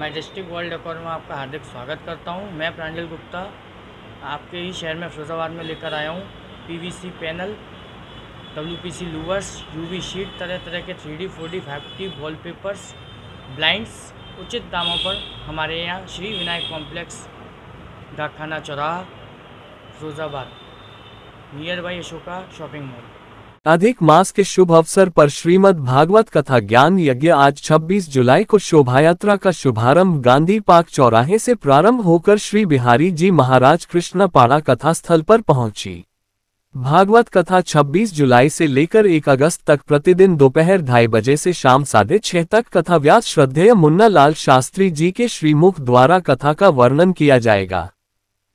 Majestic world decor में आपका हार्दिक स्वागत करता हूँ। मैं प्रांजल गुप्ता आपके ही शहर में फिरोजाबाद में लेकर आया हूँ। PVC panel WPC louvers UV sheet तरह तरह के three D four D five D wallpapers blinds उचित दामों पर हमारे यहाँ श्री विनायक कॉम्प्लेक्स डाकखाना चौराहा, Firozabad. Near by Ashoka shopping mall अधिक मास के शुभ अवसर पर श्रीमद् भागवत कथा ज्ञान यज्ञ आज 26 जुलाई को शोभायात्रा का शुभारंभ गांधी पार्क चौराहे से प्रारंभ होकर श्री बिहारी जी महाराज कृष्णपाड़ा कथा स्थल पर पहुँची। भागवत कथा 26 जुलाई से लेकर 1 अगस्त तक प्रतिदिन दोपहर ढाई बजे से शाम साढ़े छह तक कथा व्यास श्रद्धेय मुन्ना लाल शास्त्री जी के श्रीमुख द्वारा कथा का वर्णन किया जाएगा।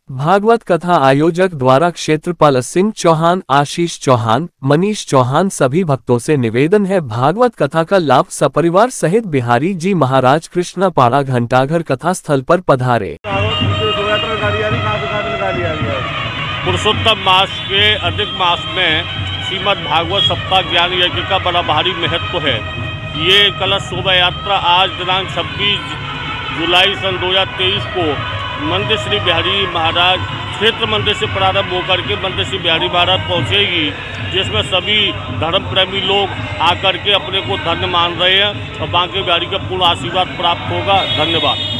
भागवत कथा आयोजक द्वारा क्षेत्रपाल सिंह चौहान, आशीष चौहान, मनीष चौहान सभी भक्तों से निवेदन है, भागवत कथा का लाभ सपरिवार सहित बिहारी जी महाराज कृष्णा पाड़ा घंटाघर कथा स्थल पर पधारे। पुरुषोत्तम मास के अधिक मास में श्रीमद भागवत सप्ताह ज्ञान यज्ञ का बड़ा भारी महत्व है। ये कलश शोभा यात्रा आज दिनांक 26 जुलाई सन 2023 को मंदिर श्री बिहारी महाराज, क्षेत्र मंदिर से प्रारंभ होकर के मंदिर श्री बिहारी महाराज पहुँचेगी, जिसमें सभी धर्म प्रेमी लोग आकर के अपने को धन्य मान रहे हैं और बांके बिहारी का पूर्ण आशीर्वाद प्राप्त होगा। धन्यवाद।